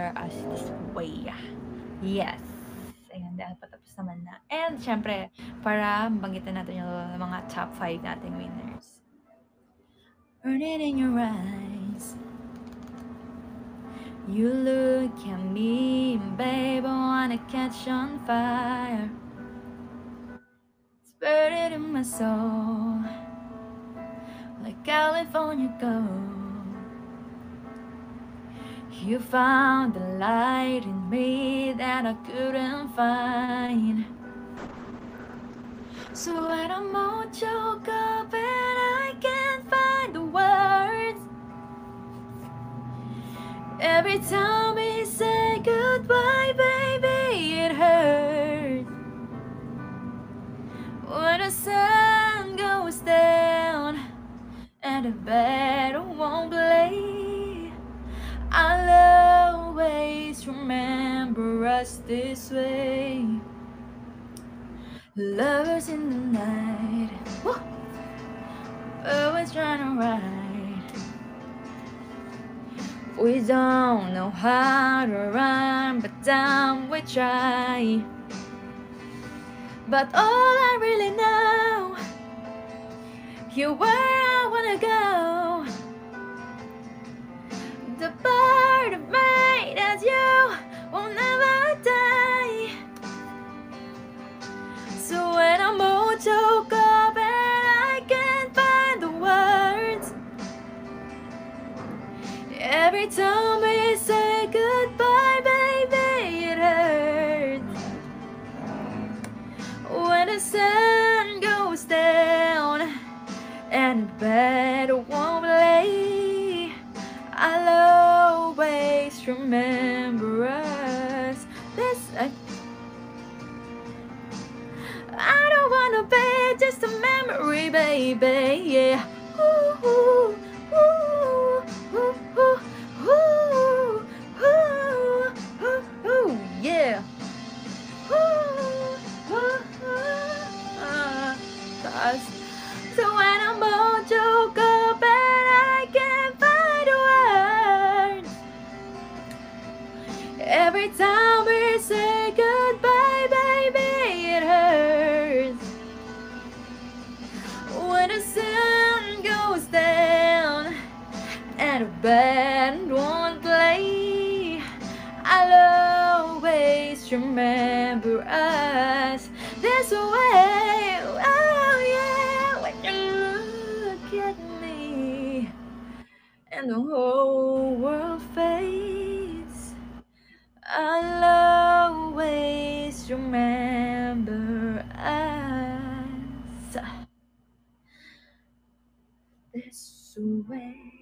us this way. Yes. Ayan, dahil patapos naman na. And siyempre, para banggitin natin yung mga top 5 nating winners. Burn it in your eyes. You look at me, babe, I wanna catch on fire. It's buried in my soul, like California gold. You found the light in me that I couldn't find. So when I'm all choked up and I can't find the words, every time we say goodbye, baby, it hurts. When the sun goes down and the battle won't remember us this way. Lovers in the night, always trying to ride. We don't know how to run, but damn, we try. But all I really know, you're where every time we say goodbye, baby, it hurts. When the sun goes down and the bed won't lay, I'll always remember us. This I, I don't wanna be just a memory, baby. Yeah. Ooh, every time we say goodbye, baby, it hurts. When the sun goes down and the band won't play, I'll always remember us this way. Oh yeah, when you look at me and the whole world I'll always remember us this way.